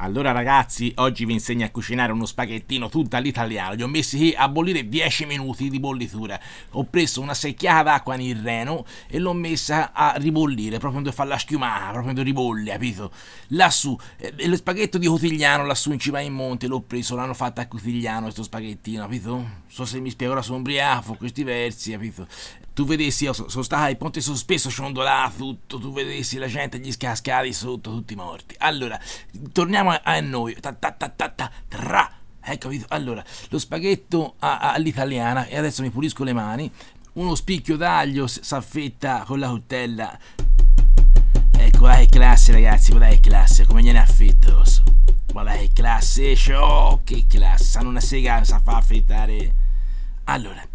Allora ragazzi, oggi vi insegno a cucinare uno spaghettino tutto all'italiano. Gli ho messi a bollire 10 minuti di bollitura. Ho preso una secchiata d'acqua nel reno e l'ho messa a ribollire, proprio dove fa la schiumata, proprio dove ribolle, capito? Lassù, eh, lo spaghetto di Cotigliano, lassù in cima in monte, l'ho preso, l'hanno fatto a Cotigliano questo spaghettino, capito? So se mi spiego, ora sono questi versi, capito? Tu vedessi, io sono stato al ponte sospeso, ciondolato tutto, tu vedessi la gente, gli scascati sotto, tutti morti. Allora, torniamo a, a noi. Ta, ta, ta, ta, ta, tra. Hai capito? Allora, lo spaghetto all'italiana, e adesso mi pulisco le mani, uno spicchio d'aglio s'affetta con la coltella. Ecco, è classe ragazzi, quella è classe, come gliene affetto. Quella è classe, oh, che classe, sanno una sega, sa fa affettare. Allora,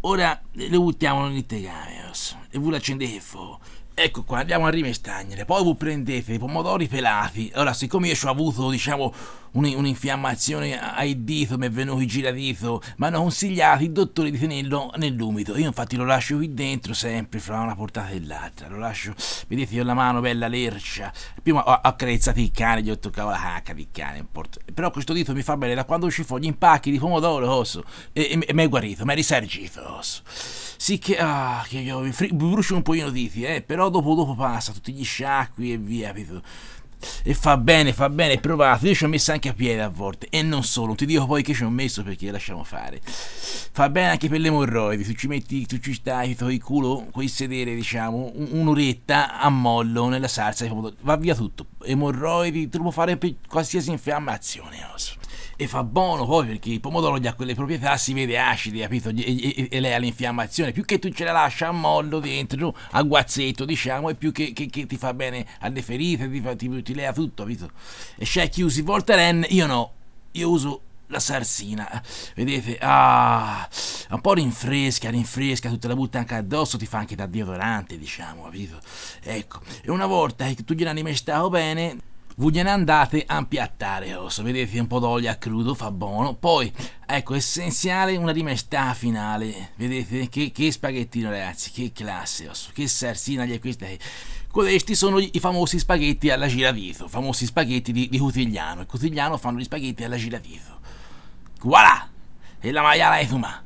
ora lo buttiamo nel tegame, e voi l'accendete il fuoco Ecco qua, andiamo a rimestagnere. Poi voi prendete i pomodori pelati. Ora, siccome io ho avuto, diciamo, un'infiammazione ai dito, mi è venuto il giradito, mi hanno consigliato i dottori di tenerlo nell'umido. Io infatti lo lascio qui dentro sempre fra una portata e l'altra. Lo lascio, vedete, io ho la mano bella lercia. Prima ho accarezzato il cane, gli ho toccato la cacca di cane. Però questo dito mi fa bene da quando ci gli impacchi di pomodoro, osso. E, e, e mi è guarito, mi è risergito, osso. Sì che, ah, che io brucio un pochino diti, eh, però dopo dopo passa tutti gli sciacqui e via, capito? E fa bene, fa bene, provato. Io ci ho messo anche a piede a volte. E non solo, ti dico poi che ci ho messo perché lasciamo fare. Fa bene anche per le emorroidi. Tu ci metti, tu ci stai, tu il culo, puoi sedere, diciamo, un'oretta a mollo nella salsa. Va via tutto. Emorroidi, tu puoi fare per qualsiasi infiammazione. Oso e fa buono poi perché il pomodoro gli ha quelle proprietà, si vede acidi, capito? E, e, e lei ha l'infiammazione. Più che tu ce la lascia a mollo dentro, a guazzetto, diciamo, e più che, che, che ti fa bene alle ferite, ti, fa, ti, ti lea tutto, capito? E c'è chi usa il Voltaren, io no, io uso la sarsina, vedete? Ah, un po' rinfresca, rinfresca, tu te la butti anche addosso, ti fa anche da deodorante, diciamo, capito? Ecco, e una volta che tu gliel'hai rimestato bene Gliene andate a impiattare, osso, vedete un po' d'olio a crudo, fa buono. Poi, ecco, essenziale una rimestà finale, vedete? Che, che spaghettino ragazzi, che classe, osso, che sarsina gli è questa. Questi sono i famosi spaghetti alla giravito, famosi spaghetti di, di Cutigliano. Il Cutigliano fanno gli spaghetti alla giravito. Voilà! E la maiala è tumà.